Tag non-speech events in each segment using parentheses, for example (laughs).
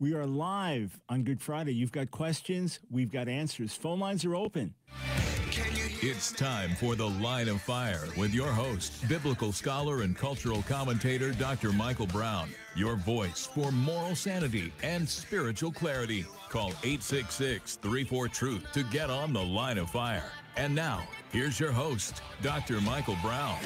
We are live on Good Friday. You've got questions, we've got answers. Phone lines are open. It's time for The Line of Fire with your host, biblical scholar and cultural commentator Dr. Michael Brown. Your voice for moral sanity and spiritual clarity. Call 866 34 Truth to get on The Line of Fire. And now, here's your host, Dr. Michael Brown.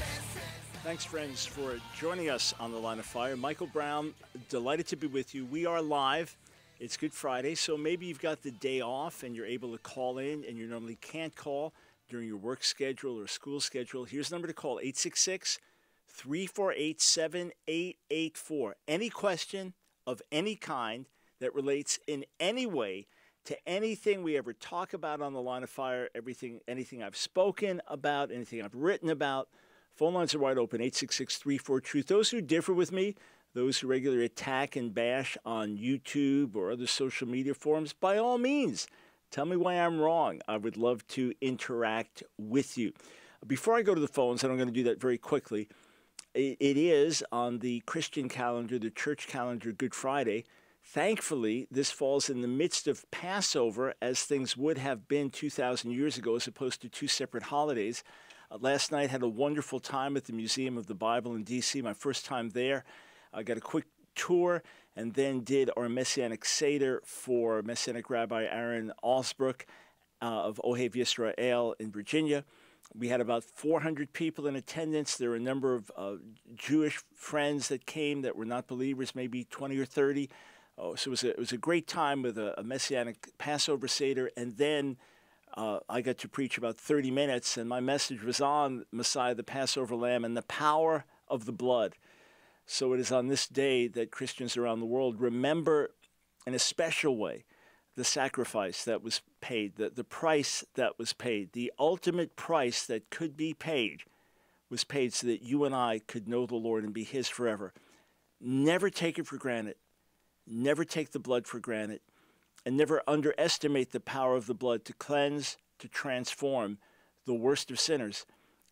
Thanks, friends, for joining us on the line of fire. Michael Brown, delighted to be with you. We are live. It's Good Friday, so maybe you've got the day off and you're able to call in and you normally can't call during your work schedule or school schedule. Here's the number to call 866 348 7884. Any question of any kind that relates in any way to anything we ever talk about on the line of fire, everything, anything I've spoken about, anything I've written about Phone lines are wide open 866 34 Truth. Those who differ with me, those who regularly attack and bash on YouTube or other social media forums, by all means, tell me why I'm wrong. I would love to interact with you. Before I go to the phones, and I'm going to do that very quickly, it is on the Christian calendar, the church calendar, Good Friday. Thankfully, this falls in the midst of Passover, as things would have been 2,000 years ago, as opposed to two separate holidays. Uh, last night had a wonderful time at the Museum of the Bible in D.C. My first time there. I got a quick tour and then did our Messianic Seder for Messianic Rabbi Aaron Allsbrook uh, of Ohev Yisrael in Virginia. We had about 400 people in attendance. There were a number of uh, Jewish friends that came that were not believers, maybe 20 or 30. Oh, so it was, a, it was a great time with a, a Messianic Passover Seder. And then uh, I got to preach about 30 minutes, and my message was on Messiah, the Passover Lamb, and the power of the blood. So it is on this day that Christians around the world remember in a special way the sacrifice that was paid, the, the price that was paid, the ultimate price that could be paid was paid so that you and I could know the Lord and be His forever. Never take it for granted. Never take the blood for granted and never underestimate the power of the blood to cleanse, to transform the worst of sinners,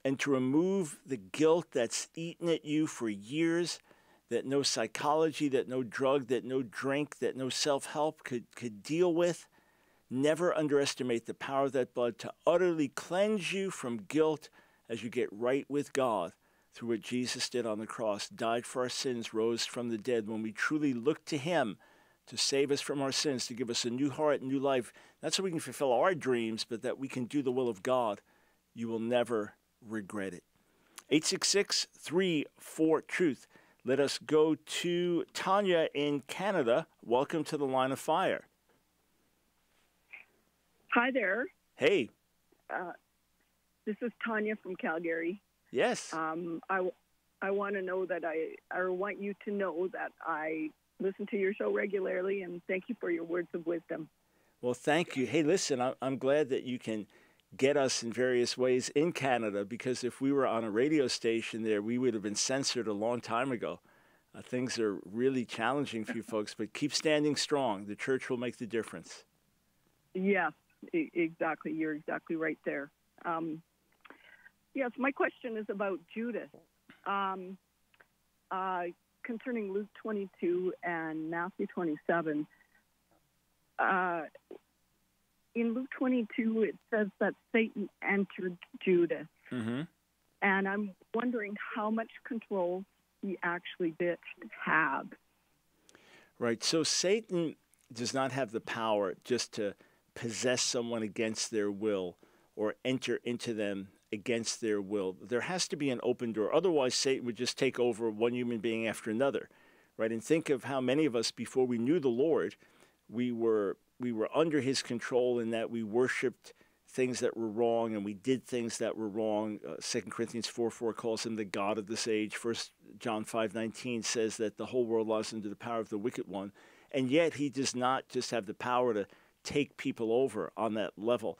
and to remove the guilt that's eaten at you for years, that no psychology, that no drug, that no drink, that no self help could, could deal with. Never underestimate the power of that blood to utterly cleanse you from guilt as you get right with God through what Jesus did on the cross, died for our sins, rose from the dead. When we truly look to Him, to save us from our sins, to give us a new heart, new life. Not so we can fulfill our dreams, but that we can do the will of God. You will never regret it. 866 34 Truth. Let us go to Tanya in Canada. Welcome to the line of fire. Hi there. Hey. Uh, this is Tanya from Calgary. Yes. Um, I, I want to know that I, I want you to know that I listen to your show regularly, and thank you for your words of wisdom. Well, thank you. Hey, listen, I'm glad that you can get us in various ways in Canada because if we were on a radio station there, we would have been censored a long time ago. Uh, things are really challenging for you (laughs) folks, but keep standing strong. The church will make the difference. Yes, exactly. You're exactly right there. Um, yes, my question is about Judas. Um, uh, concerning Luke 22 and Matthew 27, uh, in Luke 22, it says that Satan entered Judas. Mm-hmm. And I'm wondering how much control he actually did have. Right. So Satan does not have the power just to possess someone against their will or enter into them against their will. There has to be an open door. Otherwise, Satan would just take over one human being after another, right? And think of how many of us, before we knew the Lord, we were we were under His control in that we worshipped things that were wrong and we did things that were wrong. Uh, Second Corinthians four four calls him the god of this age. First John five nineteen says that the whole world lies under the power of the wicked one, and yet He does not just have the power to take people over on that level.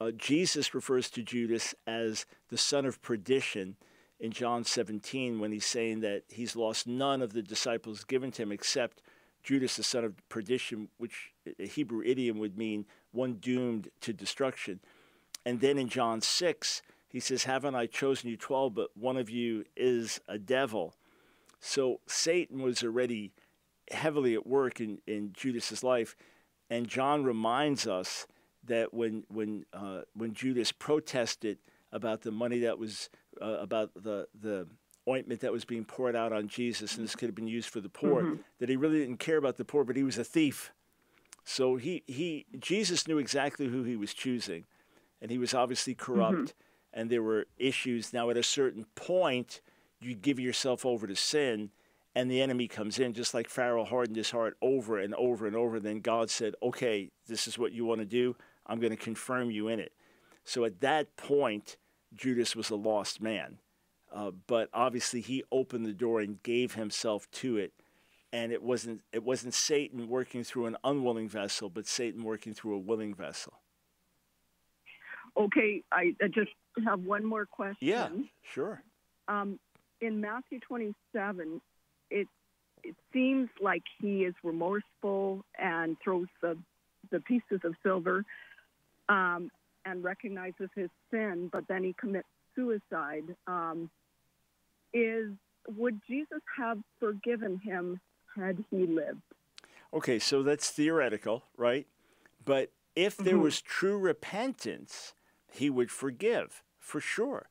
Uh, Jesus refers to Judas as the son of perdition in John 17 when he's saying that he's lost none of the disciples given to him except Judas, the son of perdition, which a Hebrew idiom would mean one doomed to destruction. And then in John 6, he says, Haven't I chosen you 12, but one of you is a devil? So Satan was already heavily at work in, in Judas's life. And John reminds us that when when uh, when Judas protested about the money that was uh, about the the ointment that was being poured out on Jesus, and this could have been used for the poor, mm-hmm. that he really didn't care about the poor, but he was a thief. So he, he Jesus knew exactly who he was choosing, and he was obviously corrupt, mm-hmm. and there were issues. Now, at a certain point, you give yourself over to sin, and the enemy comes in, just like Pharaoh hardened his heart over and over and over. Then God said, "Okay, this is what you want to do. I'm going to confirm you in it." So at that point, Judas was a lost man, uh, but obviously he opened the door and gave himself to it and it wasn't it wasn't Satan working through an unwilling vessel, but Satan working through a willing vessel. Okay, I, I just have one more question. Yeah, sure. Um, in Matthew 27, it it seems like he is remorseful and throws the the pieces of silver um, and recognizes his sin, but then he commits suicide. Um, is would Jesus have forgiven him had he lived. Okay, so that's theoretical, right? But if there mm-hmm. was true repentance, he would forgive for sure.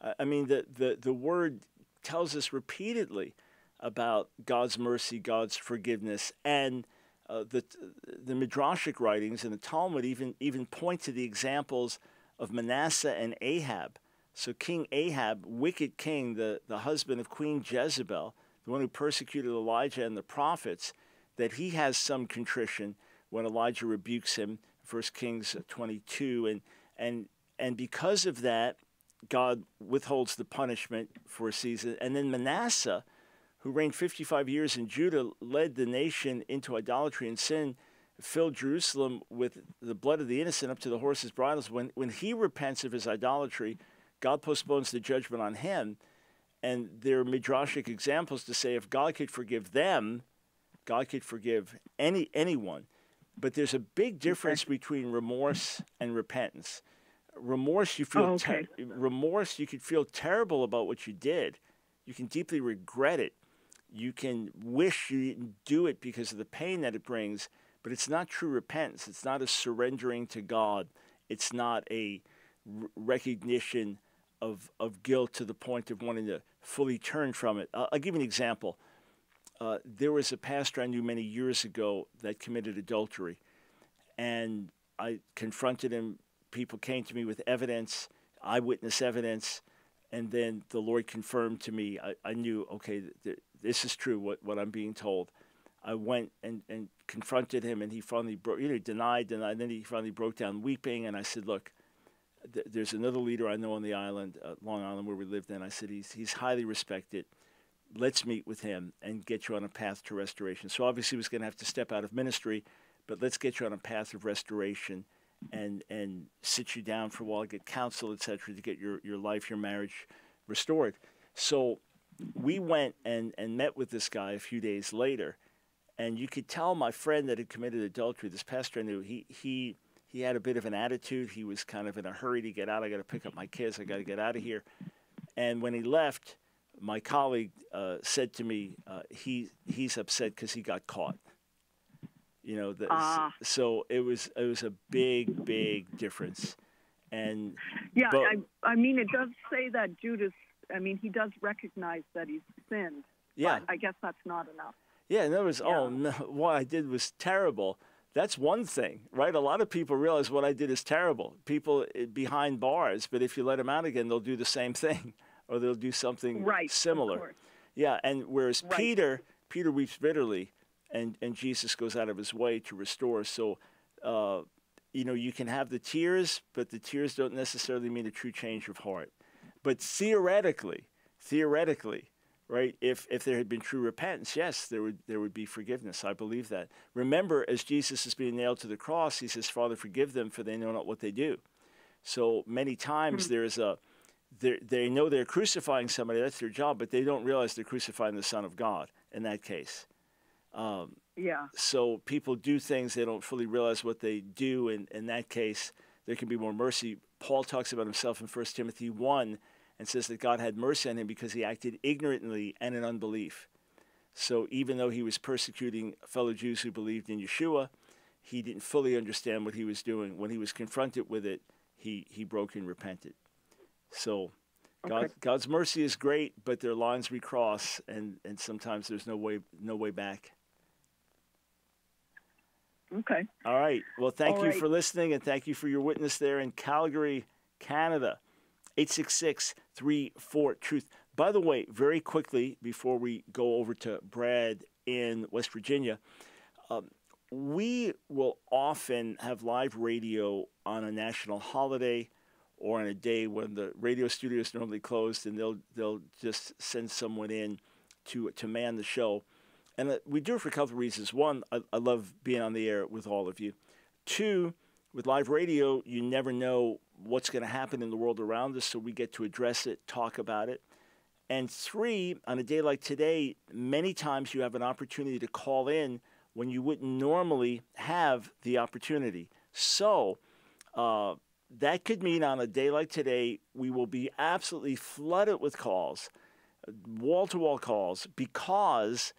Uh, I mean, the, the, the word tells us repeatedly about God's mercy, God's forgiveness, and uh, the, the Midrashic writings and the Talmud even, even point to the examples of Manasseh and Ahab. So, King Ahab, wicked king, the, the husband of Queen Jezebel, the one who persecuted Elijah and the prophets, that he has some contrition when Elijah rebukes him, 1 Kings 22. And, and, and because of that, God withholds the punishment for a season. And then Manasseh, who reigned 55 years in Judah, led the nation into idolatry and sin, filled Jerusalem with the blood of the innocent up to the horses' bridles. When, when he repents of his idolatry, God postpones the judgment on him. And there are midrashic examples to say if God could forgive them, God could forgive any anyone. But there's a big difference between remorse and repentance. Remorse, you feel oh, okay. remorse. You could feel terrible about what you did. You can deeply regret it. You can wish you didn't do it because of the pain that it brings. But it's not true repentance. It's not a surrendering to God. It's not a recognition of, of guilt to the point of wanting to fully turn from it. I'll, I'll give you an example. Uh, there was a pastor I knew many years ago that committed adultery, and I confronted him. People came to me with evidence, eyewitness evidence, and then the Lord confirmed to me. I, I knew, okay, this is true, what, what I'm being told. I went and, and confronted him, and he finally broke, you know, denied, denied. Then he finally broke down weeping, and I said, Look, th- there's another leader I know on the island, uh, Long Island, where we lived. Then I said he's he's highly respected. Let's meet with him and get you on a path to restoration. So obviously, he was going to have to step out of ministry, but let's get you on a path of restoration and and sit you down for a while, get counsel, etc., to get your your life, your marriage restored. So we went and and met with this guy a few days later, and you could tell my friend that had committed adultery. This pastor I knew he he he had a bit of an attitude. He was kind of in a hurry to get out. I got to pick up my kids. I got to get out of here. And when he left, my colleague uh, said to me, uh, he he's upset because he got caught. You know, the, uh, so it was it was a big big difference. And yeah, but, I I mean it does say that Judas. I mean he does recognize that he's sinned. Yeah, I guess that's not enough. Yeah, and there was yeah. oh no, (laughs) what I did was terrible that's one thing, right? A lot of people realize what I did is terrible. People eh, behind bars, but if you let them out again, they'll do the same (laughs) thing or they'll do something right, similar. Yeah, and whereas right. Peter, Peter weeps bitterly, and, and Jesus goes out of his way to restore. So, uh, you know, you can have the tears, but the tears don't necessarily mean a true change of heart. But theoretically, theoretically, right? If if there had been true repentance, yes, there would there would be forgiveness. I believe that. Remember, as Jesus is being nailed to the cross, he says, "Father, forgive them, for they know not what they do." So many times mm-hmm. there's a they know they're crucifying somebody. That's their job, but they don't realize they're crucifying the Son of God. In that case, um, yeah. So people do things they don't fully realize what they do, and in that case, there can be more mercy. Paul talks about himself in 1 Timothy one and says that God had mercy on him because he acted ignorantly and in unbelief. So even though he was persecuting fellow Jews who believed in Yeshua, he didn't fully understand what he was doing. When he was confronted with it, he, he broke and repented. So God, Okay. God's mercy is great, but there are lines we cross, and, and sometimes there's no way no way back. Okay. All right. Well, thank All you right. for listening, and thank you for your witness there in Calgary, Canada. 866 34 Truth. By the way, very quickly before we go over to Brad in West Virginia, um, we will often have live radio on a national holiday or on a day when the radio studio is normally closed, and they'll they'll just send someone in to to man the show. And we do it for a couple of reasons. One, I, I love being on the air with all of you. Two, with live radio, you never know what's going to happen in the world around us, so we get to address it, talk about it. And three, on a day like today, many times you have an opportunity to call in when you wouldn't normally have the opportunity. So uh, that could mean on a day like today, we will be absolutely flooded with calls, wall to wall calls, because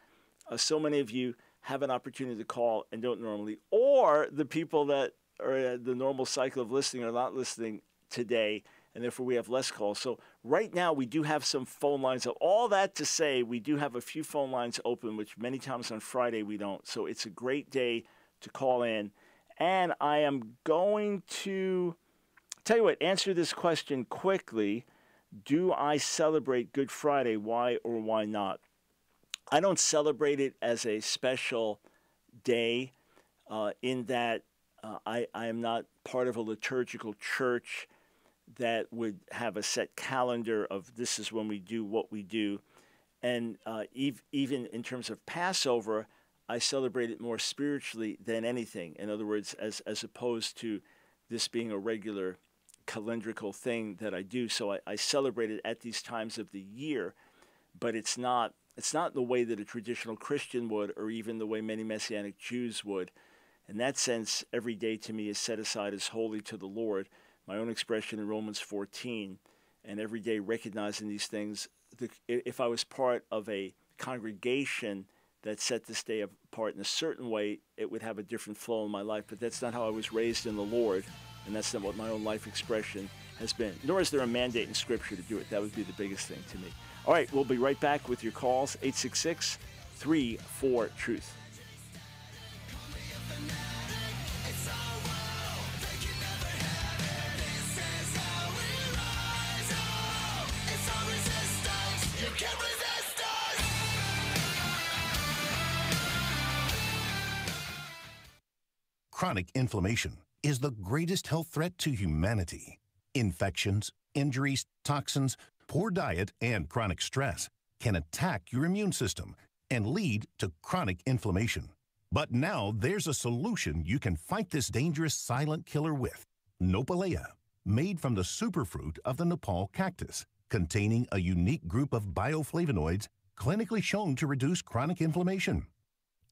uh, so many of you have an opportunity to call and don't normally, or the people that are the normal cycle of listening are not listening today, and therefore we have less calls. So right now we do have some phone lines. So all that to say, we do have a few phone lines open, which many times on Friday we don't. So it's a great day to call in, and I am going to tell you what. Answer this question quickly. Do I celebrate Good Friday? Why or why not? I don't celebrate it as a special day uh, in that uh, I, I am not part of a liturgical church that would have a set calendar of this is when we do what we do. And uh, ev- even in terms of Passover, I celebrate it more spiritually than anything. In other words, as, as opposed to this being a regular calendrical thing that I do. So I, I celebrate it at these times of the year, but it's not it's not the way that a traditional Christian would, or even the way many Messianic Jews would. In that sense, every day to me is set aside as holy to the Lord. My own expression in Romans 14, and every day recognizing these things. The, if I was part of a congregation that set this day apart in a certain way, it would have a different flow in my life. But that's not how I was raised in the Lord, and that's not what my own life expression has been. Nor is there a mandate in Scripture to do it. That would be the biggest thing to me. All right, we'll be right back with your calls 866 34 Truth. Chronic inflammation is the greatest health threat to humanity. Infections, injuries, toxins, poor diet, and chronic stress can attack your immune system and lead to chronic inflammation. But now there's a solution you can fight this dangerous silent killer with Nopalea, made from the superfruit of the nopal cactus, containing a unique group of bioflavonoids clinically shown to reduce chronic inflammation.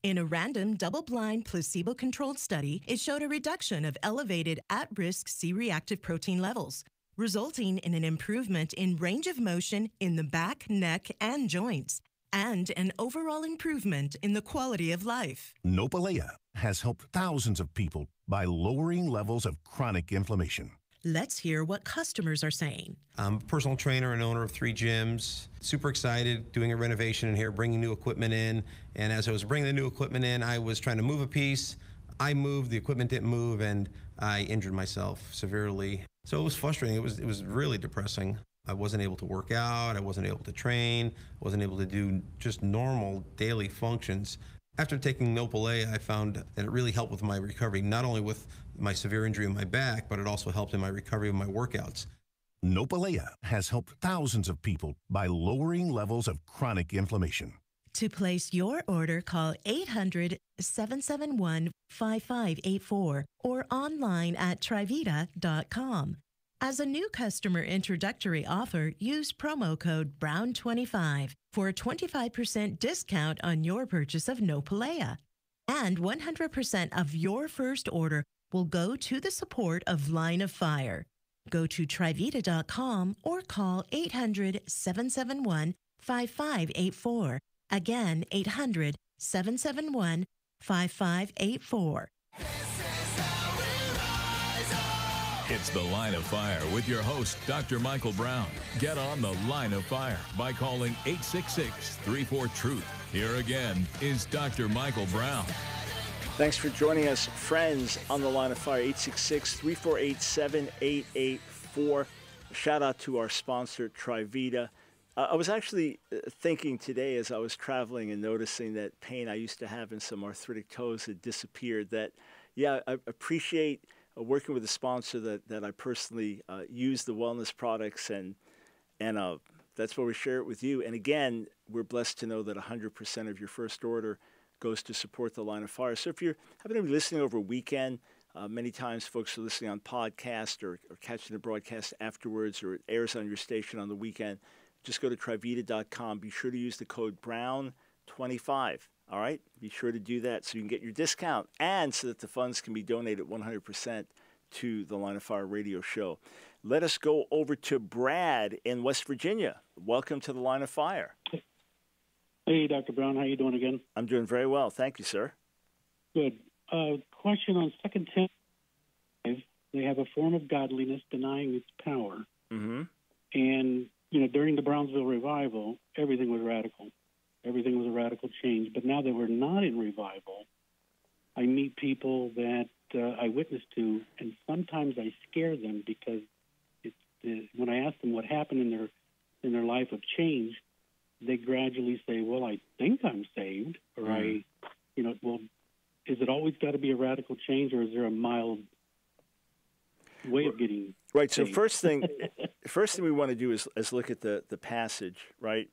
In a random, double blind, placebo controlled study, it showed a reduction of elevated at risk C reactive protein levels, resulting in an improvement in range of motion in the back, neck, and joints, and an overall improvement in the quality of life. Nopalea has helped thousands of people by lowering levels of chronic inflammation. Let's hear what customers are saying. I'm a personal trainer and owner of three gyms. Super excited doing a renovation in here, bringing new equipment in. And as I was bringing the new equipment in, I was trying to move a piece. I moved, the equipment didn't move, and I injured myself severely. So it was frustrating. It was it was really depressing. I wasn't able to work out. I wasn't able to train. I wasn't able to do just normal daily functions. After taking Nopalea, I found that it really helped with my recovery, not only with my severe injury in my back, but it also helped in my recovery of my workouts. Nopalea has helped thousands of people by lowering levels of chronic inflammation. To place your order, call 800 771 5584 or online at trivita.com. As a new customer introductory offer, use promo code BROWN25 for a 25% discount on your purchase of Nopalea. And 100% of your first order will go to the support of Line of Fire. Go to trivita.com or call 800 771 5584 Again, 800 771 5584. It's the Line of Fire with your host, Dr. Michael Brown. Get on the Line of Fire by calling 866 34 Truth. Here again is Dr. Michael Brown. Thanks for joining us, friends, on the Line of Fire, 866 348 7884. Shout out to our sponsor, Trivita. I was actually uh, thinking today as I was traveling and noticing that pain I used to have in some arthritic toes had disappeared. That, yeah, I appreciate uh, working with a sponsor that, that I personally uh, use the wellness products and and uh, that's why we share it with you. And again, we're blessed to know that 100% of your first order goes to support the line of fire. So if you're happen to be listening over a weekend, uh, many times folks are listening on podcast or, or catching the broadcast afterwards, or it airs on your station on the weekend. Just go to trivita.com. Be sure to use the code Brown25. All right, be sure to do that so you can get your discount and so that the funds can be donated 100% to the Line of Fire radio show. Let us go over to Brad in West Virginia. Welcome to the Line of Fire. Hey, Dr. Brown, how you doing again? I'm doing very well, thank you, sir. Good. Uh, question on Second Timothy: They have a form of godliness denying its power, Mm-hmm. and you know during the Brownsville revival, everything was radical. Everything was a radical change. But now that we're not in revival, I meet people that uh, I witness to, and sometimes I scare them because it's when I ask them what happened in their in their life of change, they gradually say, "Well, I think I'm saved," or I, you know, well, is it always got to be a radical change, or is there a mild way of getting? Right. So saved? first thing, (laughs) first thing we want to do is, is look at the, the passage right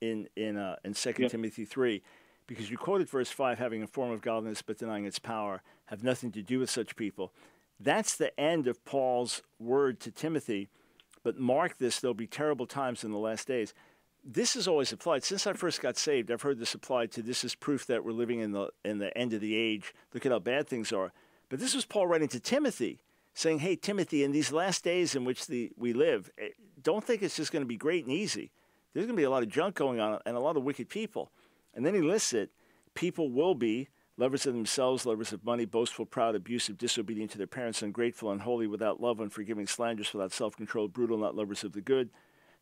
in in uh, in Second Yep. Timothy three, because you quoted verse five, having a form of godliness but denying its power, have nothing to do with such people. That's the end of Paul's word to Timothy. But mark this: there'll be terrible times in the last days. This is always applied. Since I first got saved, I've heard this applied to this is proof that we're living in the in the end of the age. Look at how bad things are. But this was Paul writing to Timothy, saying, "Hey, Timothy, in these last days in which the, we live, eh, don't think it's just going to be great and easy. There's going to be a lot of junk going on and a lot of wicked people." And then he lists it: people will be lovers of themselves, lovers of money, boastful, proud, abusive, disobedient to their parents, ungrateful, unholy, without love, unforgiving, slanderous, without self-control, brutal, not lovers of the good,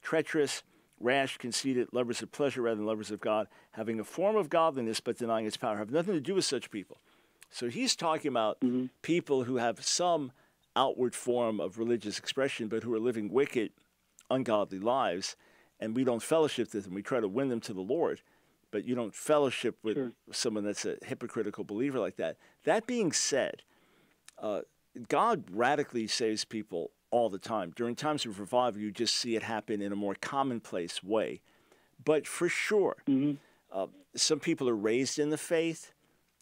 treacherous, rash, conceited, lovers of pleasure rather than lovers of God, having a form of godliness but denying its power, have nothing to do with such people. So he's talking about people who have some outward form of religious expression, but who are living wicked, ungodly lives, and we don't fellowship with them. We try to win them to the Lord, but you don't fellowship with Sure. someone that's a hypocritical believer like that. That being said, uh, God radically saves people all the time. During times of revival, you just see it happen in a more commonplace way. But for sure, uh, some people are raised in the faith,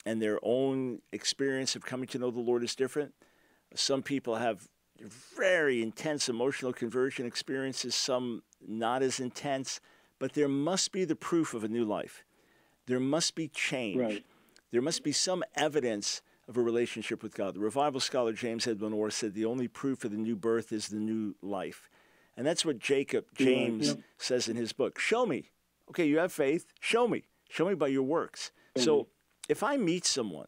and their own experience of coming to know the Lord is different. Some people have very intense emotional conversion experiences, some not as intense, but there must be the proof of a new life. There must be change. Right. There must be some evidence of a relationship with God. The revival scholar James Edwin Orr said the only proof of the new birth is the new life. And that's what Jacob New life, James says in his book. Show me. Okay, you have faith. Show me. Show me by your works. So if I meet someone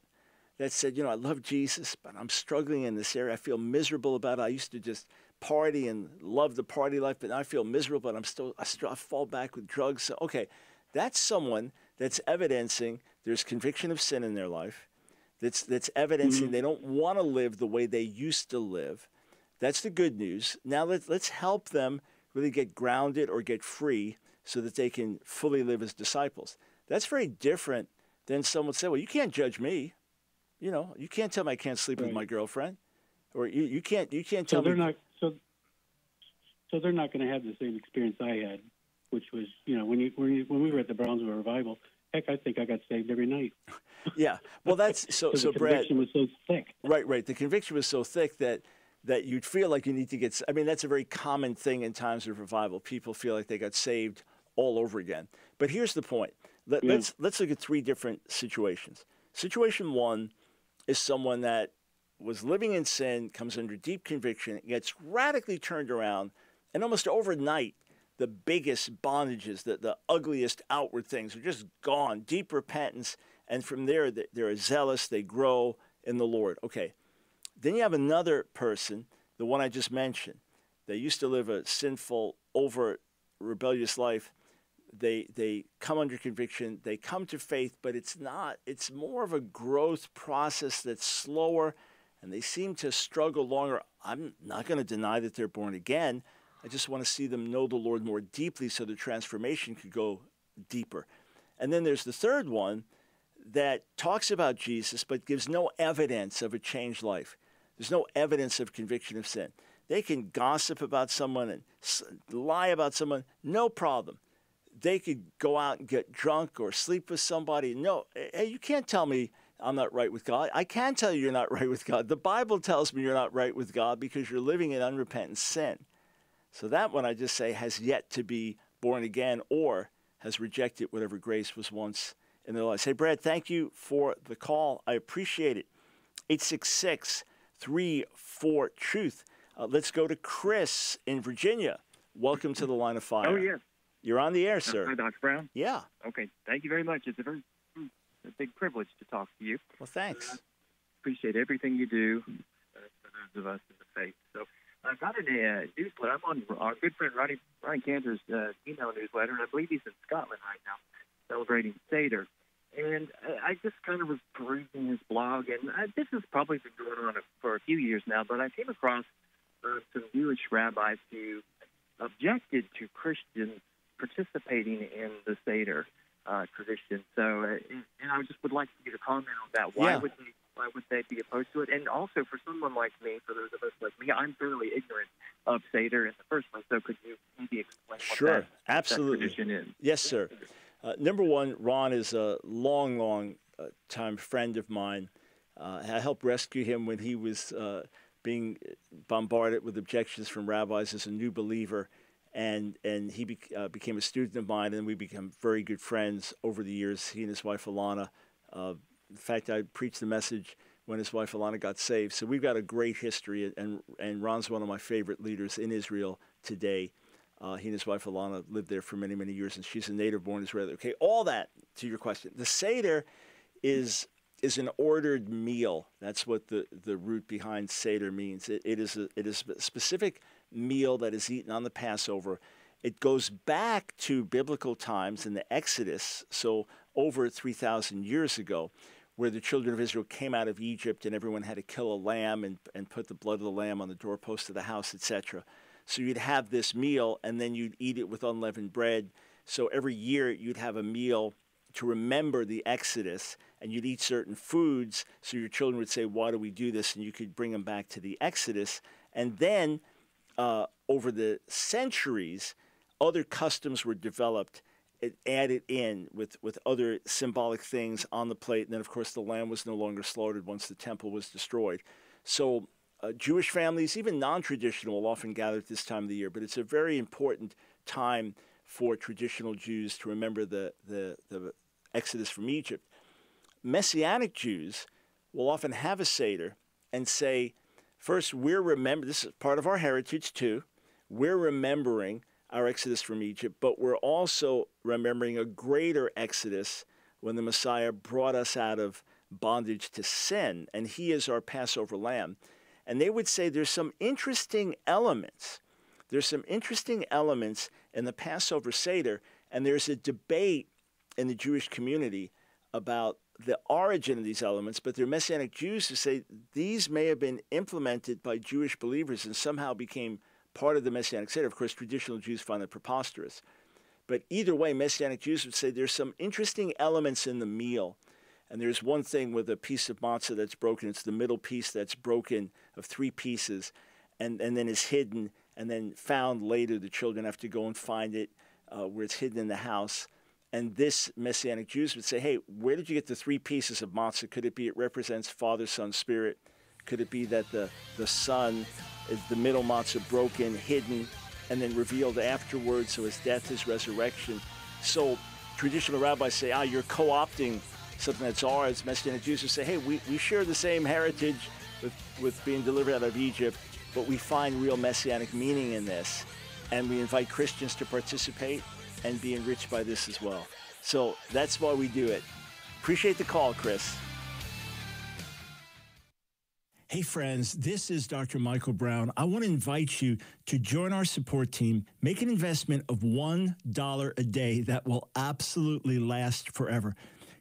that said, you know, I love Jesus, but I'm struggling in this area. I feel miserable about it. I used to just party and love the party life, but now I feel miserable, but I'm still, I still I fall back with drugs. So, okay, that's someone that's evidencing there's conviction of sin in their life. That's, that's evidencing mm-hmm. they don't want to live the way they used to live. That's the good news. Now let's, let's help them really get grounded or get free so that they can fully live as disciples. That's very different than someone say, well, you can't judge me. You know, you can't tell me I can't sleep with my girlfriend, or you, you can't you can't So tell they're me. not so. So they're not going to have the same experience I had, which was you know when you when, you, when we were at the Brownsville revival. Heck, I think I got saved every night. (laughs) Yeah, well, that's (laughs) so. So, the Brad, conviction was so thick. Right, right. The conviction was so thick that that you'd feel like you need to get. I mean, that's a very common thing in times of revival. People feel like they got saved all over again. But here's the point. Let, Yeah. Let's let's look at three different situations. Situation one is someone that was living in sin, comes under deep conviction, gets radically turned around, and almost overnight, the biggest bondages, the, the ugliest outward things are just gone, deep repentance. And from there, they're zealous, they grow in the Lord. Okay. Then you have another person, the one I just mentioned. They used to live a sinful, over rebellious life. They, they come under conviction, they come to faith, but it's not, it's more of a growth process that's slower and they seem to struggle longer. I'm not going to deny that they're born again. I just want to see them know the Lord more deeply so the transformation could go deeper. And then there's the third one that talks about Jesus but gives no evidence of a changed life. There's no evidence of conviction of sin. They can gossip about someone and lie about someone, no problem. They could go out and get drunk or sleep with somebody. No, hey, you can't tell me I'm not right with God. I can tell you you're not (laughs) right with God. The Bible tells me you're not right with God because you're living in unrepentant sin. So that one I just say has yet to be born again or has rejected whatever grace was once in their lives. Hey, Brad, thank you for the call. I appreciate it. 866 34 Truth. Uh, let's go to Chris in Virginia. Welcome to the line of fire. Oh, yes. You're on the air, sir. Hi, Dr. Brown. Yeah. Okay. Thank you very much. It's a very a big privilege to talk to you. Well, thanks. Uh, appreciate everything you do uh, for those of us in the faith. So I got a uh, newsletter. I'm on our good friend Ronnie, Ron Cantor's uh, email newsletter, and I believe he's in Scotland right now celebrating Seder. And I just kind of was perusing his blog, and I, this has probably been going on for a few years now, but I came across uh, some Jewish rabbis who objected to Christians participating in the Seder uh, tradition. So, uh, and I just would like you to comment on that. Why yeah. would they? Why would they be opposed to it? And also, for someone like me, for those of us like me, I'm fairly ignorant of Seder in the first place. So, could you maybe explain sure. what that, absolutely that tradition is? Yes, sir. Uh, number one, Ron is a long, long uh, time friend of mine. Uh, I helped rescue him when he was uh, being bombarded with objections from rabbis as a new believer and and he be, uh, became a student of mine, and we became very good friends over the years. He and his wife Alana. Uh, in fact, I preached the message when his wife Alana got saved. So we've got a great history, and and Ron's one of my favorite leaders in Israel today. Uh, he and his wife Alana lived there for many many years, and she's a native-born Israeli. Okay, all that to your question. The seder is is an ordered meal. That's what the, the root behind Seder means. It, it, is a, it is a specific meal that is eaten on the Passover. It goes back to biblical times in the Exodus, so over 3,000 years ago, where the children of Israel came out of Egypt and everyone had to kill a lamb and, and put the blood of the lamb on the doorpost of the house, etc. So you'd have this meal and then you'd eat it with unleavened bread. So every year you'd have a meal to remember the Exodus and you'd eat certain foods so your children would say, Why do we do this? And you could bring them back to the Exodus. And then uh, over the centuries, other customs were developed, and added in with, with other symbolic things on the plate. And then, of course, the lamb was no longer slaughtered once the temple was destroyed. So, uh, Jewish families, even non traditional, will often gather at this time of the year, but it's a very important time for traditional Jews to remember the, the, the exodus from Egypt. Messianic Jews will often have a Seder and say, First, we're remembering, this is part of our heritage too. We're remembering our exodus from Egypt, but we're also remembering a greater exodus when the Messiah brought us out of bondage to sin, and he is our Passover lamb. And they would say there's some interesting elements. There's some interesting elements in the Passover Seder, and there's a debate in the Jewish community about the origin of these elements, but they're Messianic Jews who say these may have been implemented by Jewish believers and somehow became part of the Messianic Seder. Of course, traditional Jews find that preposterous. But either way, Messianic Jews would say there's some interesting elements in the meal. And there's one thing with a piece of matzah that's broken. It's the middle piece that's broken of three pieces and, and then is hidden and then found later. The children have to go and find it uh, where it's hidden in the house. And this Messianic Jews would say, hey, where did you get the three pieces of matzah? Could it be it represents Father, Son, Spirit? Could it be that the, the Son is the middle matzah broken, hidden, and then revealed afterwards, so his death, his resurrection? So traditional rabbis say, ah, you're co opting something that's ours. Messianic Jews would say, hey, we, we share the same heritage with, with being delivered out of Egypt, but we find real messianic meaning in this. and we invite Christians to participate and be enriched by this as well. So that's why we do it. Appreciate the call, Chris. Hey, friends, this is Dr. Michael Brown. I want to invite you to join our support team. Make an investment of $1 a day that will absolutely last forever.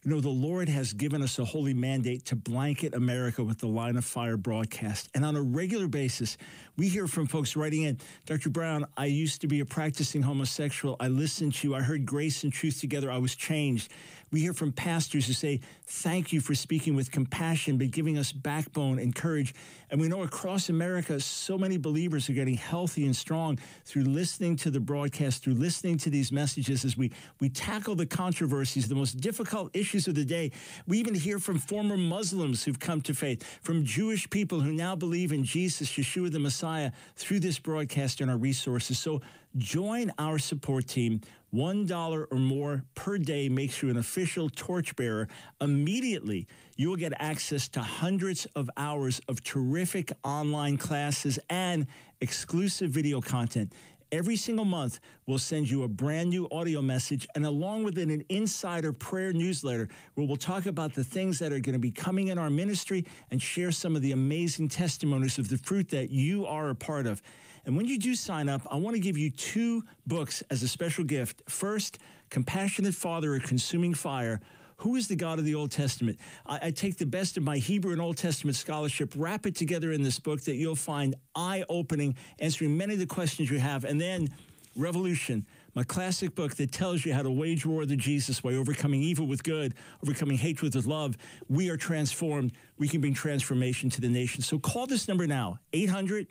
You know, the Lord has given us a holy mandate to blanket America with the line of fire broadcast. And on a regular basis, we hear from folks writing in Dr. Brown, I used to be a practicing homosexual. I listened to you. I heard grace and truth together. I was changed. We hear from pastors who say, Thank you for speaking with compassion, but giving us backbone and courage. And we know across America, so many believers are getting healthy and strong through listening to the broadcast, through listening to these messages as we, we tackle the controversies, the most difficult issues of the day. We even hear from former Muslims who've come to faith, from Jewish people who now believe in Jesus, Yeshua the Messiah, through this broadcast and our resources. So join our support team. $1 or more per day makes you an official torchbearer. Immediately, you will get access to hundreds of hours of terrific online classes and exclusive video content. Every single month, we'll send you a brand new audio message and along with it, an insider prayer newsletter where we'll talk about the things that are going to be coming in our ministry and share some of the amazing testimonies of the fruit that you are a part of. And when you do sign up, I want to give you two books as a special gift. First, Compassionate Father, a Consuming Fire. Who is the God of the Old Testament? I, I, take the best of my Hebrew and Old Testament scholarship, wrap it together in this book that you'll find eye opening, answering many of the questions you have. And then Revolution, my classic book that tells you how to wage war with Jesus by overcoming evil with good, overcoming hatred with love. We are transformed. We can bring transformation to the nation. So call this number now 800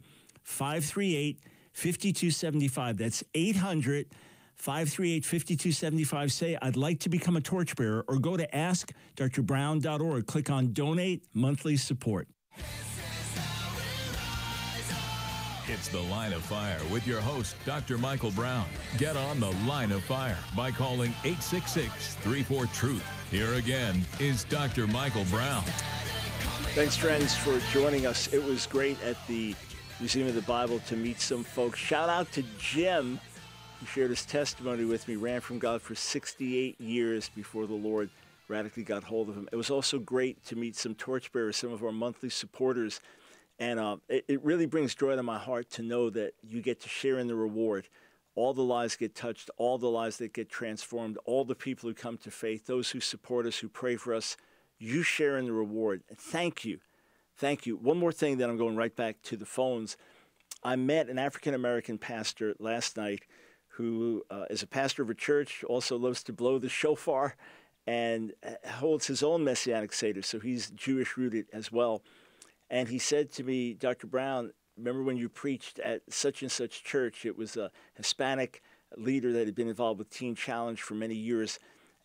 538 5275. That's 800 538 5275. Say, I'd like to become a torchbearer, or go to askdrbrown.org. Click on Donate Monthly Support. It's the Line of Fire with your host, Dr. Michael Brown. Get on the Line of Fire by calling 866 34 Truth. Here again is Dr. Michael Brown. Thanks, friends, for joining us. It was great at the Museum of the Bible to meet some folks. Shout out to Jim, who shared his testimony with me, ran from God for 68 years before the Lord radically got hold of him. It was also great to meet some torchbearers, some of our monthly supporters. And uh, it, it really brings joy to my heart to know that you get to share in the reward. All the lives get touched, all the lives that get transformed, all the people who come to faith, those who support us, who pray for us, you share in the reward. Thank you. Thank you. One more thing, then I'm going right back to the phones. I met an African American pastor last night who uh, is a pastor of a church, also loves to blow the shofar, and uh, holds his own Messianic Seder, so he's Jewish rooted as well. And he said to me, Dr. Brown, remember when you preached at such and such church? It was a Hispanic leader that had been involved with Teen Challenge for many years.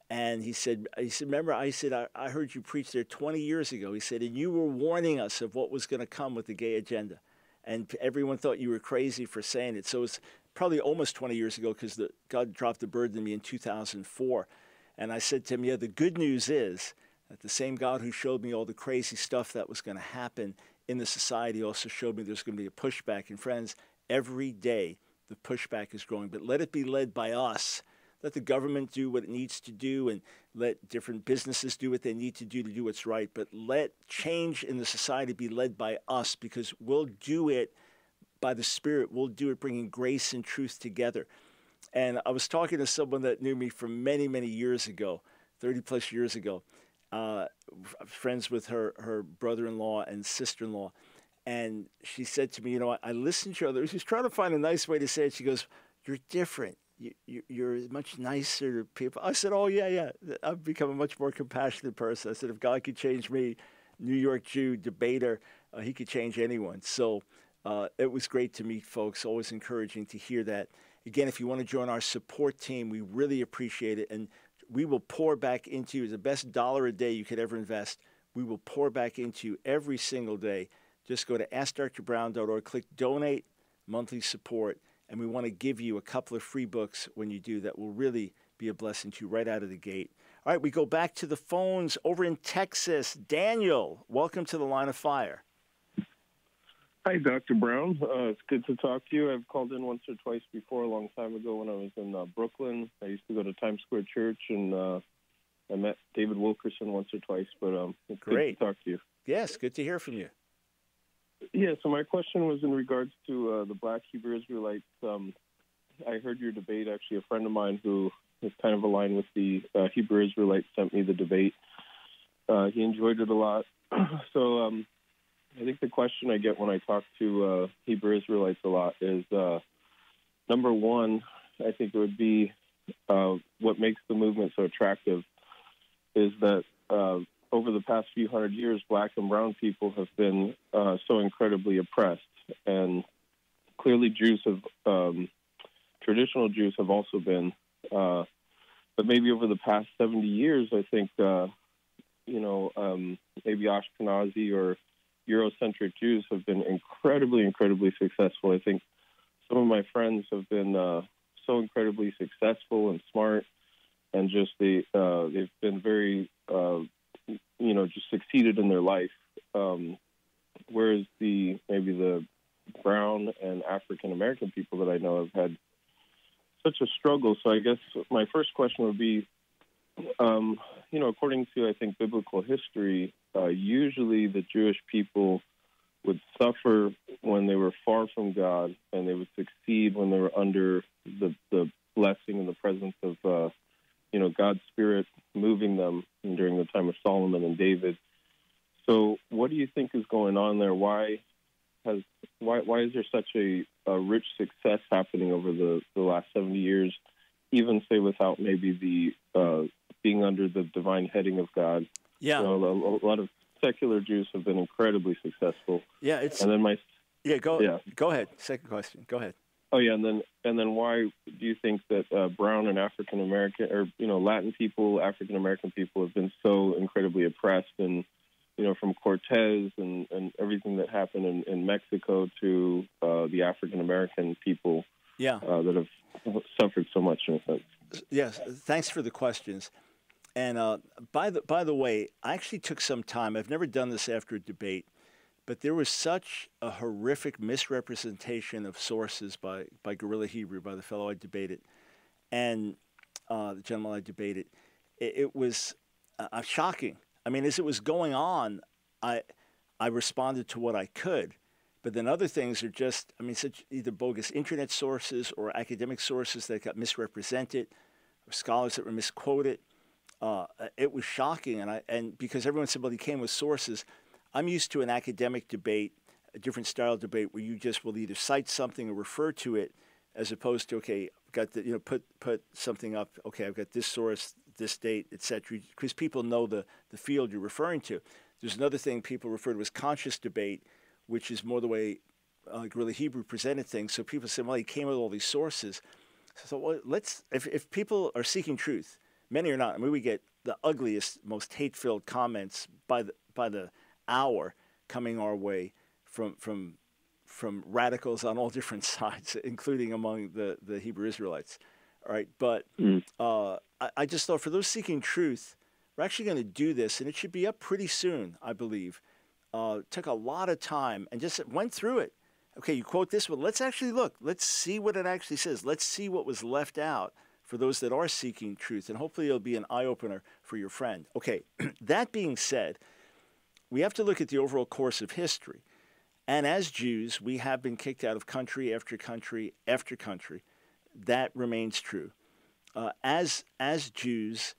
And he said, he said, remember, I said, I, I heard you preach there 20 years ago. He said, and you were warning us of what was going to come with the gay agenda. And everyone thought you were crazy for saying it. So it's probably almost 20 years ago because God dropped the burden to me in 2004. And I said to him, yeah, the good news is that the same God who showed me all the crazy stuff that was going to happen in the society also showed me there's going to be a pushback. And friends, every day the pushback is growing, but let it be led by us let the government do what it needs to do and let different businesses do what they need to do to do what's right. But let change in the society be led by us because we'll do it by the Spirit. We'll do it bringing grace and truth together. And I was talking to someone that knew me from many, many years ago, 30 plus years ago, uh, friends with her, her brother in law and sister in law. And she said to me, You know, I, I listen to others. She's trying to find a nice way to say it. She goes, You're different you, you're much nicer to people. I said, oh, yeah, yeah. I've become a much more compassionate person. I said, if God could change me, New York Jew debater, uh, he could change anyone. So uh, it was great to meet folks. Always encouraging to hear that. Again, if you want to join our support team, we really appreciate it. And we will pour back into you the best dollar a day you could ever invest. We will pour back into you every single day. Just go to AskDrBrown.org, click donate monthly support and we want to give you a couple of free books when you do that will really be a blessing to you right out of the gate. All right, we go back to the phones over in Texas. Daniel, welcome to the line of fire. Hi, Dr. Brown. Uh, it's good to talk to you. I've called in once or twice before, a long time ago when I was in uh, Brooklyn. I used to go to Times Square Church, and uh, I met David Wilkerson once or twice. But um, it's Great. good to talk to you. Yes, good to hear from you. Yeah. So my question was in regards to uh, the Black Hebrew Israelites. Um, I heard your debate. Actually, a friend of mine who is kind of aligned with the uh, Hebrew Israelites sent me the debate. Uh, he enjoyed it a lot. (clears throat) so um, I think the question I get when I talk to uh, Hebrew Israelites a lot is uh, number one, I think it would be uh, what makes the movement so attractive is that over the past few hundred years, black and brown people have been uh, so incredibly oppressed. And clearly, Jews have, um, traditional Jews have also been. Uh, but maybe over the past 70 years, I think, uh, you know, um, maybe Ashkenazi or Eurocentric Jews have been incredibly, incredibly successful. I think some of my friends have been uh, so incredibly successful and smart, and just they uh, they've been very, uh, you know, just succeeded in their life. Um, whereas the maybe the brown and African American people that I know have had such a struggle. So I guess my first question would be, um, you know, according to I think biblical history, uh, usually the Jewish people would suffer when they were far from God, and they would succeed when they were under the the blessing and the presence of, uh, you know, God's Spirit moving them during the time of Solomon and David. So, what do you think is going on there? Why has why why is there such a, a rich success happening over the, the last seventy years, even say without maybe the uh, being under the divine heading of God? Yeah, you know, a, a lot of secular Jews have been incredibly successful. Yeah, it's and then my yeah go yeah. go ahead. Second question. Go ahead. Oh yeah, and then and then why do you think that uh, brown and African American or you know Latin people, African American people have been so incredibly oppressed and you know from Cortez and, and everything that happened in, in Mexico to uh, the African American people yeah. uh, that have suffered so much in sense. Yes, thanks for the questions. And uh, by the by the way, I actually took some time. I've never done this after a debate, but there was such a horrific misrepresentation of sources by by Guerrilla Hebrew, by the fellow I debated, and uh, the gentleman I debated. It, it was uh, shocking. I mean, as it was going on, I I responded to what I could, but then other things are just I mean, such either bogus internet sources or academic sources that got misrepresented, or scholars that were misquoted uh, it was shocking, and I and because everyone said, "Well, he came with sources." I'm used to an academic debate, a different style debate, where you just will either cite something or refer to it, as opposed to okay, got the you know put put something up. Okay, I've got this source, this date, etc. Because people know the the field you're referring to. There's another thing people refer to as conscious debate, which is more the way uh, Guerrilla Hebrew presented things. So people say, "Well, he came with all these sources." So well, let's if if people are seeking truth many are not. I mean, we get the ugliest, most hate-filled comments by the by the hour coming our way from from from radicals on all (laughs) different sides, including among the the Hebrew Israelites. All right, but mm. uh, I, I, just thought for those seeking truth, we're actually going to do this, and it should be up pretty soon, I believe. Uh, took a lot of time and just went through it. Okay, you quote this one. Let's actually look. Let's see what it actually says. Let's see what was left out for those that are seeking truth, and hopefully it'll be an eye opener for your friend. Okay, (clears throat) that being said, we have to look at the overall course of history. And as Jews, we have been kicked out of country after country after country. That remains true. Uh, as, as Jews,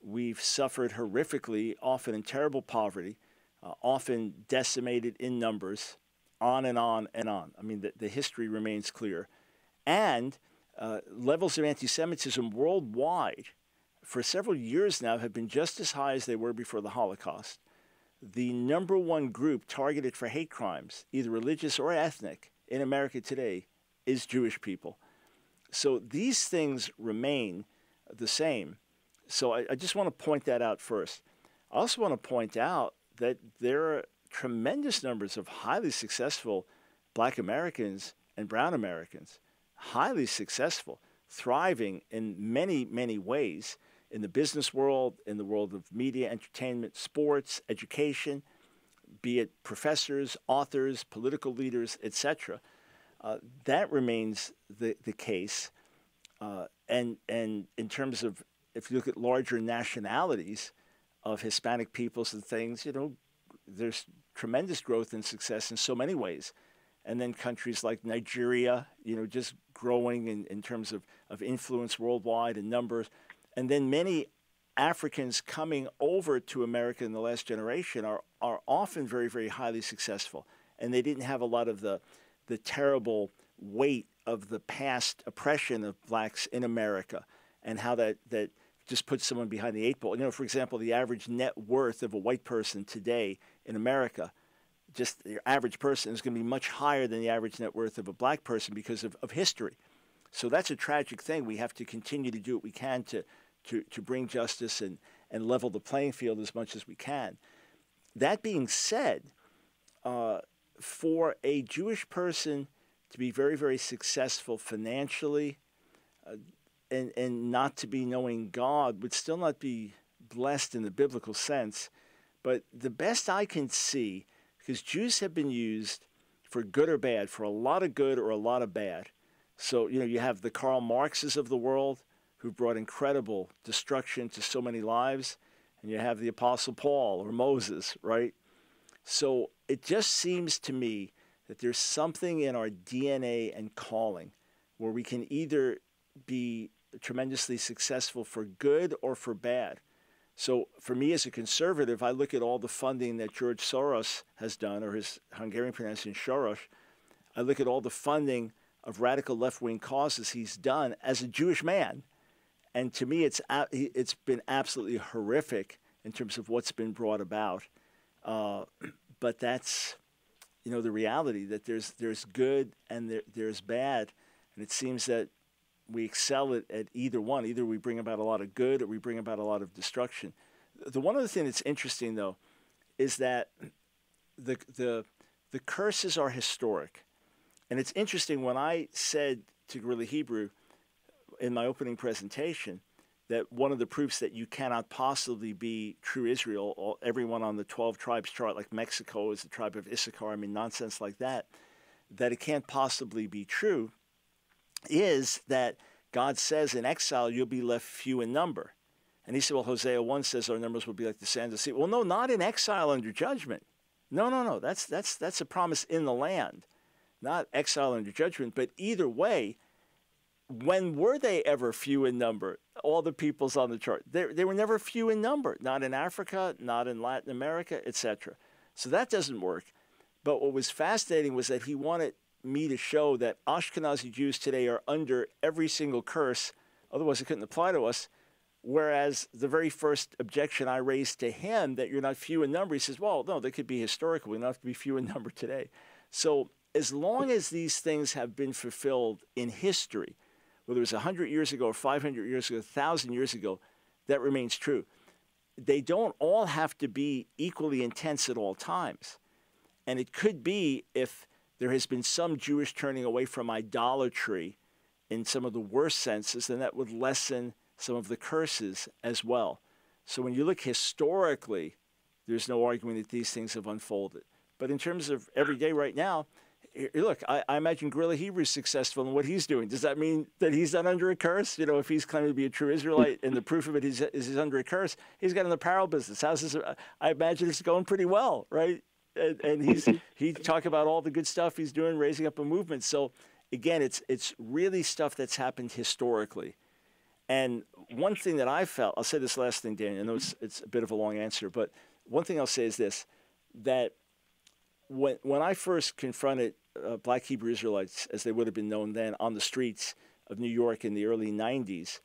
we've suffered horrifically, often in terrible poverty, uh, often decimated in numbers, on and on and on. I mean, the, the history remains clear. And uh, levels of anti Semitism worldwide for several years now have been just as high as they were before the Holocaust. The number one group targeted for hate crimes, either religious or ethnic, in America today is Jewish people. So these things remain the same. So I, I just want to point that out first. I also want to point out that there are tremendous numbers of highly successful black Americans and brown Americans highly successful, thriving in many, many ways in the business world, in the world of media, entertainment, sports, education, be it professors, authors, political leaders, etc. Uh, that remains the, the case. Uh, and, and in terms of, if you look at larger nationalities of Hispanic peoples and things, you know, there's tremendous growth and success in so many ways. And then countries like Nigeria, you know, just growing in, in terms of, of influence worldwide and numbers. And then many Africans coming over to America in the last generation are, are often very, very highly successful. And they didn't have a lot of the, the terrible weight of the past oppression of blacks in America and how that, that just puts someone behind the eight ball. You know, for example, the average net worth of a white person today in America, just the average person is going to be much higher than the average net worth of a black person because of, of history. So that's a tragic thing. We have to continue to do what we can to, to, to bring justice and, and level the playing field as much as we can. That being said, uh, for a Jewish person to be very, very successful financially uh, and, and not to be knowing God would still not be blessed in the biblical sense. But the best I can see, because Jews have been used for good or bad, for a lot of good or a lot of bad. So, you know, you have the Karl Marxes of the world who brought incredible destruction to so many lives, and you have the Apostle Paul or Moses, right? So it just seems to me that there's something in our DNA and calling where we can either be tremendously successful for good or for bad. So for me as a conservative, I look at all the funding that George Soros has done, or his Hungarian pronunciation Soros. I look at all the funding of radical left-wing causes he's done as a Jewish man, and to me, it's it's been absolutely horrific in terms of what's been brought about. Uh, but that's you know the reality that there's there's good and there, there's bad, and it seems that we excel at, at either one. Either we bring about a lot of good or we bring about a lot of destruction. The one other thing that's interesting though is that the the the curses are historic, and it's interesting when I said to Guerrilla Hebrew in my opening presentation that one of the proofs that you cannot possibly be true Israel, or everyone on the 12 tribes chart, like Mexico is the tribe of Issachar, I mean, nonsense like that, that it can't possibly be true, is that God says in exile you'll be left few in number. And he said, well, Hosea 1 says our numbers will be like the sands of the sea. Well, no, not in exile under judgment. No, no, no. That's, that's, that's a promise in the land, not exile under judgment. But either way, when were they ever few in number? All the peoples on the chart, they, they were never few in number. Not in Africa, not in Latin America, etc. So that doesn't work. But what was fascinating was that he wanted me to show that Ashkenazi Jews today are under every single curse, otherwise it couldn't apply to us. Whereas the very first objection I raised to him that you're not few in number, he says, well, no, they could be historical. We don't have to be few in number today. So as long as these things have been fulfilled in history, whether it was 100 years ago or 500 years ago, 1,000 years ago, that remains true. They don't all have to be equally intense at all times. And it could be if there has been some Jewish turning away from idolatry in some of the worst senses, then that would lessen some of the curses as well. So when you look historically, there's no arguing that these things have unfolded. But in terms of every day right now, look, I, I imagine Guerrilla Hebrew is successful in what he's doing. Does that mean that he's not under a curse? You know, if he's claiming to be a true Israelite and the proof of it is, is he's under a curse, he's got an apparel business. How's this? I imagine it's going pretty well, right? And, and he's (laughs) he talk about all the good stuff he's doing, raising up a movement. So again, it's it's really stuff that's happened historically. And one thing that I felt, I'll say this last thing, Daniel. I know it's it's a bit of a long answer, but one thing I'll say is this: that when when I first confronted uh, black Hebrew Israelites, as they would have been known then, on the streets of New York in the early 90s.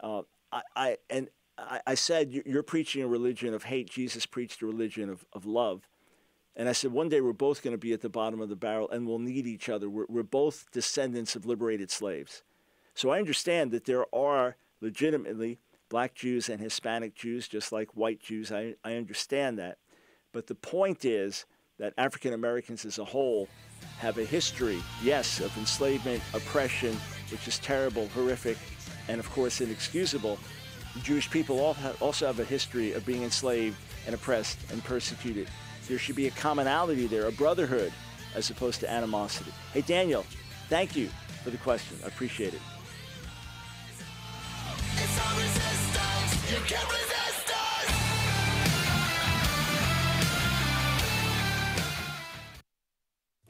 Uh, I, I, and I, I, said, You're preaching a religion of hate. Jesus preached a religion of, of love. And I said, One day we're both going to be at the bottom of the barrel and we'll need each other. We're, we're both descendants of liberated slaves. So I understand that there are legitimately black Jews and Hispanic Jews, just like white Jews. I, I understand that. But the point is that African Americans as a whole have a history, yes, of enslavement, oppression, which is terrible, horrific, and of course inexcusable. Jewish people also have a history of being enslaved and oppressed and persecuted. there should be a commonality there, a brotherhood, as opposed to animosity. Hey, Daniel, thank you for the question. I appreciate it.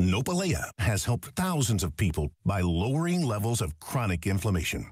Nopalea has helped thousands of people by lowering levels of chronic inflammation.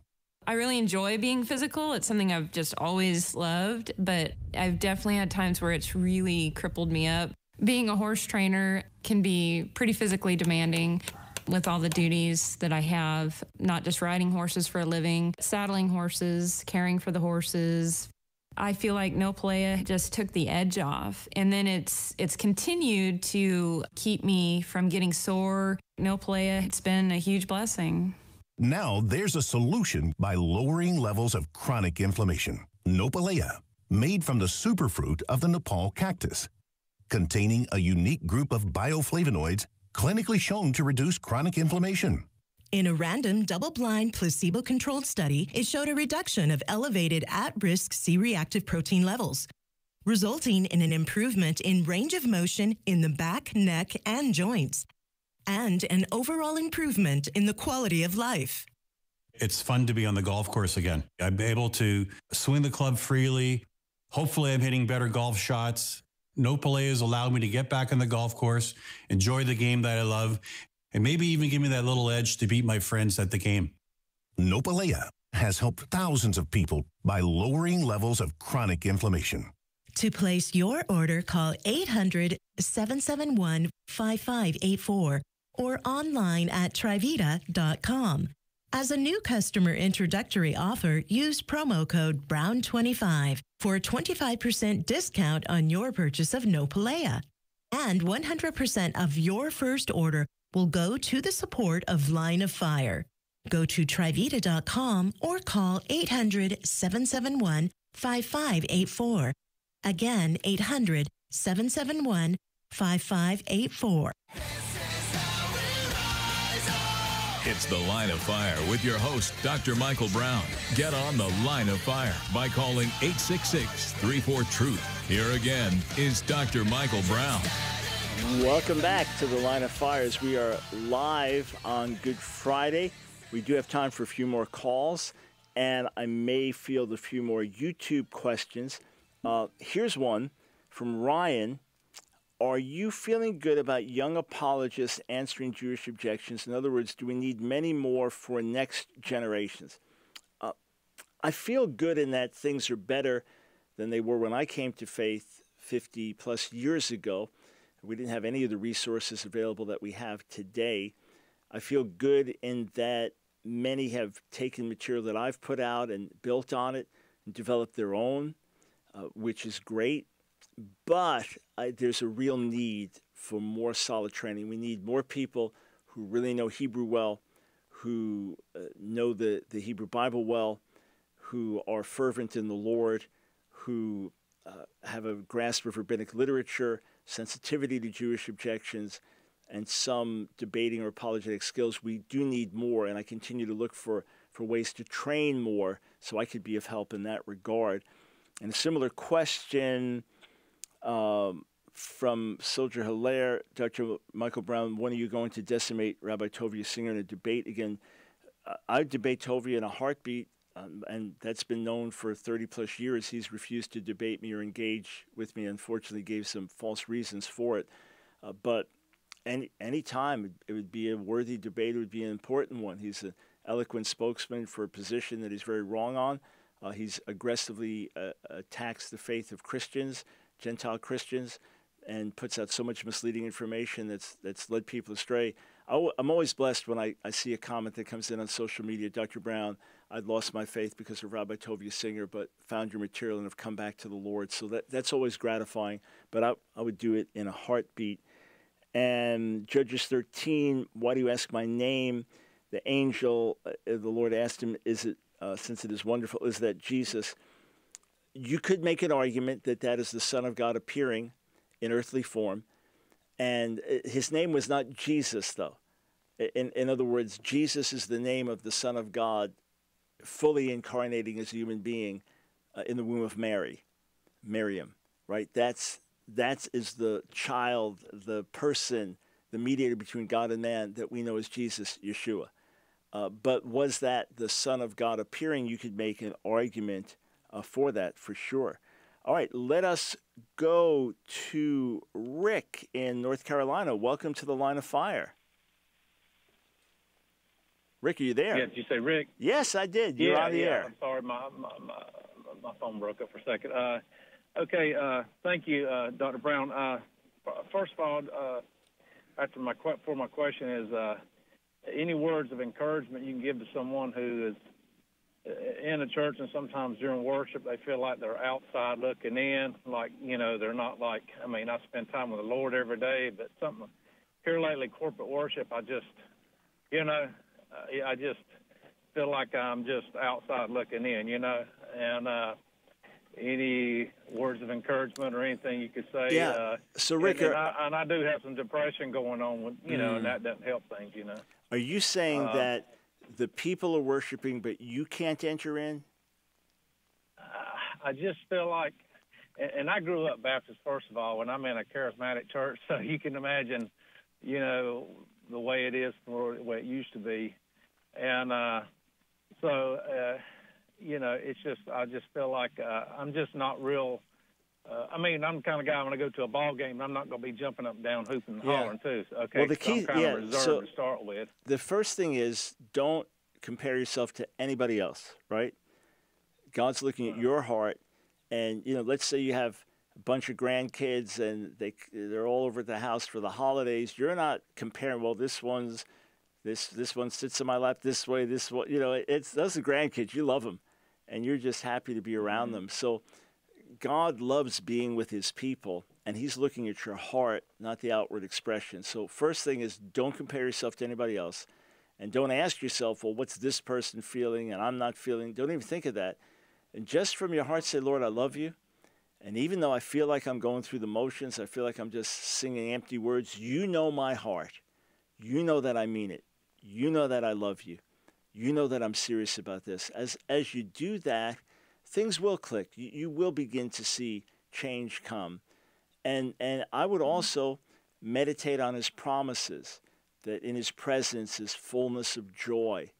I really enjoy being physical. It's something I've just always loved, but I've definitely had times where it's really crippled me up. Being a horse trainer can be pretty physically demanding with all the duties that I have, not just riding horses for a living, saddling horses, caring for the horses. I feel like Nopalea just took the edge off. And then it's it's continued to keep me from getting sore. Nopalea, it's been a huge blessing. Now there's a solution by lowering levels of chronic inflammation. Nopalea, made from the superfruit of the nopal cactus, containing a unique group of bioflavonoids clinically shown to reduce chronic inflammation. In a random, double blind, placebo controlled study, it showed a reduction of elevated at risk C reactive protein levels, resulting in an improvement in range of motion in the back, neck, and joints, and an overall improvement in the quality of life. It's fun to be on the golf course again. I'm able to swing the club freely. Hopefully, I'm hitting better golf shots. Nopalea has allowed me to get back on the golf course, enjoy the game that I love, and maybe even give me that little edge to beat my friends at the game. Nopalea has helped thousands of people by lowering levels of chronic inflammation. To place your order, call 800 771 5584 or online at trivita.com. As a new customer introductory offer, use promo code BROWN25 for a 25% discount on your purchase of Nopalea. And 100% of your first order will go to the support of Line of Fire. Go to trivita.com or call 800 771 5584. Again, 800 771 5584. It's the Line of Fire with your host, Dr. Michael Brown. Get on the Line of Fire by calling 866 34 Truth. Here again is Dr. Michael Brown. Welcome back to the Line of Fires. We are live on Good Friday. We do have time for a few more calls, and I may field a few more YouTube questions. Uh, here's one from Ryan. Are you feeling good about young apologists answering Jewish objections? In other words, do we need many more for next generations? Uh, I feel good in that things are better than they were when I came to faith 50 plus years ago. We didn't have any of the resources available that we have today. I feel good in that many have taken material that I've put out and built on it and developed their own, uh, which is great. But I, there's a real need for more solid training. We need more people who really know Hebrew well, who uh, know the, the Hebrew Bible well, who are fervent in the Lord, who uh, have a grasp of rabbinic literature, sensitivity to Jewish objections, and some debating or apologetic skills. We do need more, and I continue to look for, for ways to train more so I could be of help in that regard. And a similar question um, from Soldier Hilaire, Dr. Michael Brown, when are you going to decimate Rabbi Tovia Singer in a debate again? Uh, I debate Tovia in a heartbeat, um, and that's been known for 30 plus years. He's refused to debate me or engage with me. Unfortunately, gave some false reasons for it. Uh, but any any time it would be a worthy debate. It would be an important one. He's an eloquent spokesman for a position that he's very wrong on. Uh, he's aggressively uh, attacks the faith of Christians Gentile Christians and puts out so much misleading information that's that's led people astray. i am always blessed when I, I see a comment that comes in on social media, Dr. Brown, I'd lost my faith because of Rabbi Tovia Singer, but found your material and have come back to the Lord. So that, that's always gratifying, but I, I would do it in a heartbeat. And Judges 13, why do you ask my name? The angel, uh, the Lord asked him, is it, uh, since it is wonderful, is that Jesus? you could make an argument that that is the Son of God appearing in earthly form. And uh, his name was not Jesus, though. In, in other words, Jesus is the name of the Son of God fully incarnating as a human being uh, in the womb of Mary, Miriam, right? That's, that is the child, the person, the mediator between God and man that we know as Jesus, Yeshua. Uh, but was that the Son of God appearing? You could make an argument uh, for that for sure. All right, let us go to Rick in North Carolina. Welcome to the line of fire. Rick, are you there? Yeah, did you say Rick? Yes, I did. You're yeah, on the yeah. air. I'm sorry, my, my my my phone broke up for a second. Uh, okay, uh, thank you, uh, Dr. Brown. Uh, first of all, uh, after my for my question is uh, any words of encouragement you can give to someone who is in a church and sometimes during worship they feel like they're outside looking in, like you know they're not like. I mean, I spend time with the Lord every day, but something here lately, corporate worship, I just, you know, uh, I just feel like I'm just outside looking in, you know, and uh, any words of encouragement or anything you could say. Yeah. Uh, So, Rick, and, and, I, and I do have some depression going on with, you know, Mm. and that doesn't help things, you know. Are you saying Uh, that the people are worshiping, but you can't enter in? I just feel like, and, and I grew up Baptist first of all, and I'm in a charismatic church, (laughs) so you can imagine, you know, the way it is or the way it used to be, and uh, so uh, you know, it's just I just feel like uh, I'm just not real. Uh, I mean, I'm the kind of guy when I go to a ball game, I'm not going to be jumping up and down, hooping and Yeah. hollering too. Okay, Well, the so I'm key- kind yeah, of reserved so- to start with. The first thing is don't compare yourself to anybody else, right? God's looking at your heart, and you know, let's say you have a bunch of grandkids and they they're all over the house for the holidays. You're not comparing. Well, this one's this this one sits in my lap this way. This one, you know, it's those are grandkids. You love them, and you're just happy to be around mm-hmm. them. So. God loves being with his people, and he's looking at your heart, not the outward expression. So, first thing is don't compare yourself to anybody else, and don't ask yourself, well, what's this person feeling and I'm not feeling? Don't even think of that. And just from your heart say, Lord, I love you. And even though I feel like I'm going through the motions, I feel like I'm just singing empty words, you know my heart. You know that I mean it. You know that I love you. You know that I'm serious about this. As as you do that, things will click. You, you will begin to see change come. And and I would also meditate on his promises that in his presence is fullness of joy.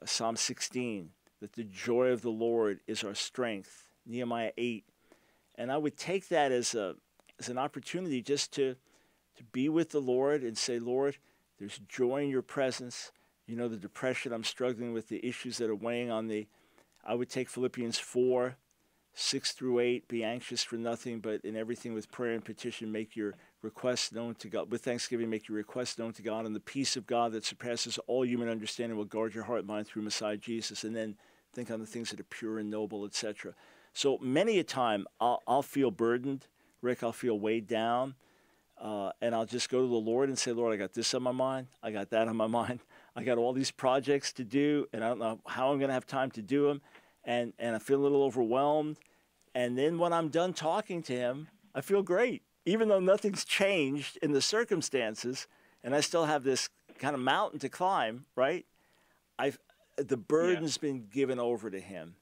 Uh, Psalm 16, that the joy of the Lord is our strength. Nehemiah 8. And I would take that as a as an opportunity just to to be with the Lord and say, Lord, there's joy in your presence. You know the depression I'm struggling with, the issues that are weighing on me. I would take Philippians 4, 6 through 8. Be anxious for nothing, but in everything with prayer and petition, make your requests known to God. With thanksgiving, make your requests known to God, and the peace of God that surpasses all human understanding will guard your heart and mind through Messiah Jesus. And then think on the things that are pure and noble, etc. So many a time, I'll, I'll feel burdened. Rick, I'll feel weighed down. Uh, and I'll just go to the Lord and say, Lord, I got this on my mind. I got that on my (laughs) mind. I got all these projects to do, and I don't know how I'm going to have time to do them. And, and I feel a little overwhelmed. And then when I'm done talking to Him, I feel great. Even though nothing's changed in the circumstances, and I still have this kind of mountain to climb, right? I've, the burden's been given over to Him.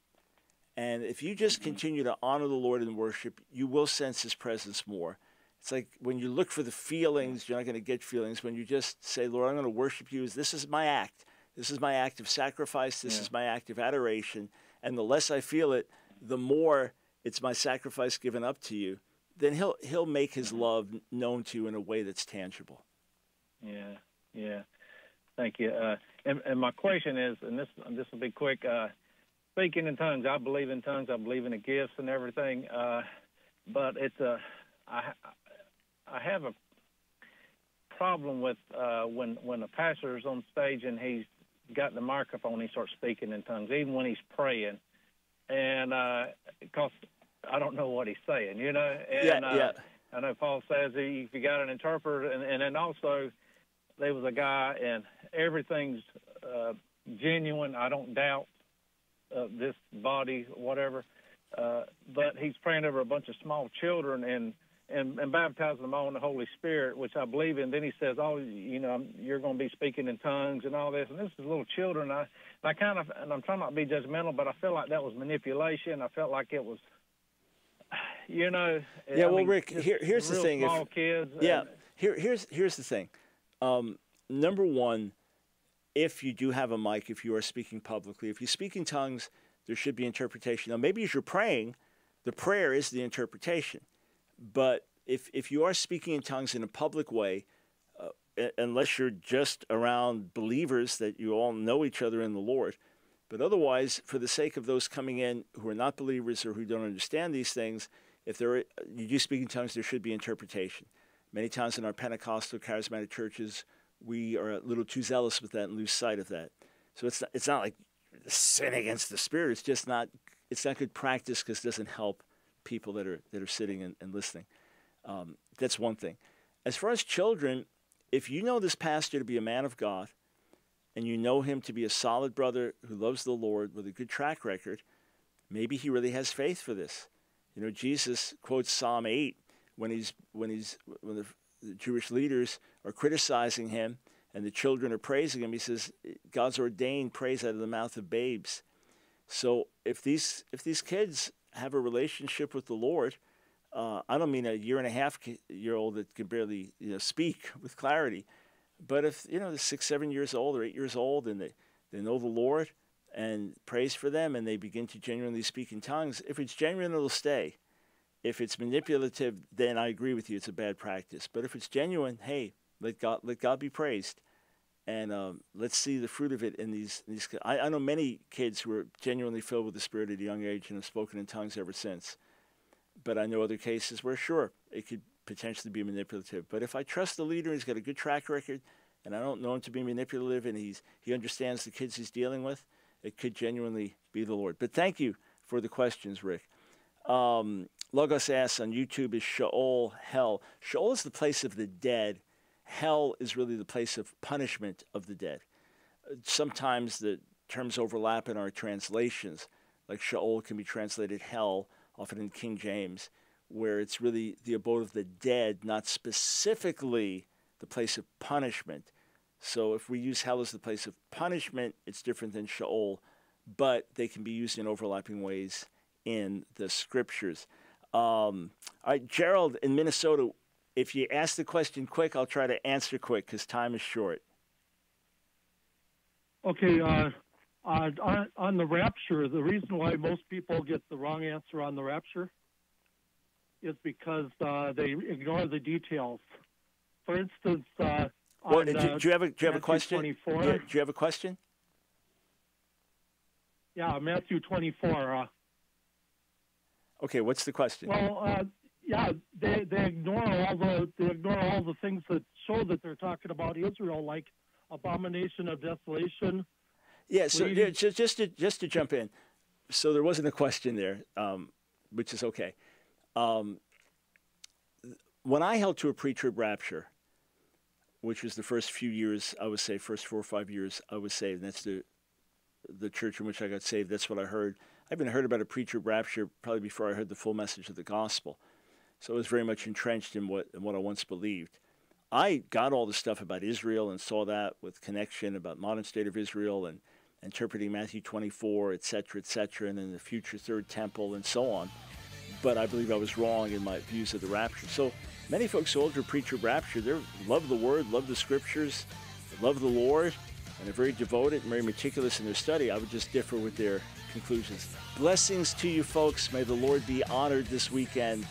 And if you just continue to honor the Lord in worship, you will sense His presence more. It's like when you look for the feelings, you're not going to get feelings. When you just say, Lord, I'm going to worship you, this is my act. This is my act of sacrifice. This Yeah. is my act of adoration. And the less I feel it, the more it's my sacrifice given up to you. Then he'll he'll make his love known to you in a way that's tangible. Yeah, yeah. Thank you. Uh, and, and my question is, and this this will be quick. Uh, speaking in tongues, I believe in tongues. I believe in the gifts and everything. Uh, but it's a, I, I have a problem with uh, when when a pastor is on stage and he's got the microphone, he starts speaking in tongues, even when he's praying, and because I don't know what he's saying, you know. And, Yeah, uh, yeah. I know Paul says if you got an interpreter, and, and then also there was a guy, and everything's uh, genuine. I don't doubt uh, this body, whatever. Uh, but he's praying over a bunch of small children and, and and baptizing them all in the Holy Spirit, which I believe in. Then he says, "Oh, you know, you're going to be speaking in tongues and all this." And this is little children. I and I kind of and I'm trying not to be judgmental, but I feel like that was manipulation. I felt like it was, you know. Yeah, I well, mean, Rick, here, here's the thing. Small if, kids. yeah, and- here, here's here's the thing. Um, number one, if you do have a mic, if you are speaking publicly, if you speak in tongues, there should be interpretation. Now, maybe as you're praying, the prayer is the interpretation. But if if you are speaking in tongues in a public way, uh, unless you're just around believers that you all know each other in the Lord, but otherwise, for the sake of those coming in who are not believers or who don't understand these things, if there you do speak in tongues, there should be interpretation. Many times in our Pentecostal charismatic churches, we are a little too zealous with that and lose sight of that. So it's not, it's not like sin against the spirit. It's just not it's not good practice because it doesn't help people that are that are sitting and, and listening. Um, that's one thing. As far as children, if you know this pastor to be a man of God, and you know him to be a solid brother who loves the Lord with a good track record, maybe he really has faith for this. You know, Jesus quotes Psalm 8 when he's when he's when the, the Jewish leaders are criticizing him and the children are praising him. He says, "God's ordained praise out of the mouth of babes." So if these if these kids have a relationship with the Lord, uh, I don't mean a year and a half year old that can barely you know speak (laughs) with clarity, but if you know they're six, seven years old or eight years old and they, they know the Lord and praise for them and they begin to genuinely speak in tongues, if it's genuine, it'll stay. If it's manipulative, then I agree with you, it's a bad practice. But if it's genuine, hey, let God let God be praised, and um, let's see the fruit of it in these in these. I, I know many kids who are genuinely filled with the Spirit at a young age and have spoken in tongues ever since. But I know other cases where, sure, it could potentially be manipulative. But if I trust the leader, he's got a good track record, and I don't know him to be manipulative, and he's he understands the kids he's dealing with, it could genuinely be the Lord. But thank you for the questions, Rick. Um, Logos asks on YouTube is Sheol hell? Sheol is the place of the dead. Hell is really the place of punishment of the dead. Sometimes the terms overlap in our translations, like Sheol can be translated hell, often in King James, where it's really the abode of the dead, not specifically the place of punishment. So if we use hell as the place of punishment, it's different than Sheol, but they can be used in overlapping ways in the scriptures. Um, all right, Gerald in Minnesota, if you ask the question quick, I'll try to answer quick because time is short. Okay, uh, uh, on, on the rapture, the reason why most people get the wrong answer on the rapture is because uh, they ignore the details. For instance, uh, Well, do, uh, do you have a do you have a question? 24, Yeah, do you have a question? yeah, Matthew 24. Uh, Okay, what's the question? well, uh, yeah, they, they ignore all the they ignore all the things that show that they're talking about Israel, like abomination of desolation. Yeah, so yeah, just just to just to jump in, so there wasn't a question there, um, which is okay. Um, when I held to a pre-trib rapture, which was the first few years, I would say first four or five years, I was saved. And that's the the church in which I got saved. That's what I heard. I even heard about a pre-trib rapture probably before I heard the full message of the gospel. So I was very much entrenched in what in what I once believed. I got all the stuff about Israel and saw that with connection about modern state of Israel and interpreting Matthew 24, et cetera, et cetera, and then the future third temple and so on. But I believe I was wrong in my views of the rapture. So many folks who hold to pre-trib rapture, they love the word, love the scriptures, love the Lord, and are very devoted and very meticulous in their study. I would just differ with their conclusions. Blessings to you folks. May the Lord be honored this weekend.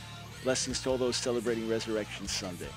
Blessings to all those celebrating Resurrection Sunday.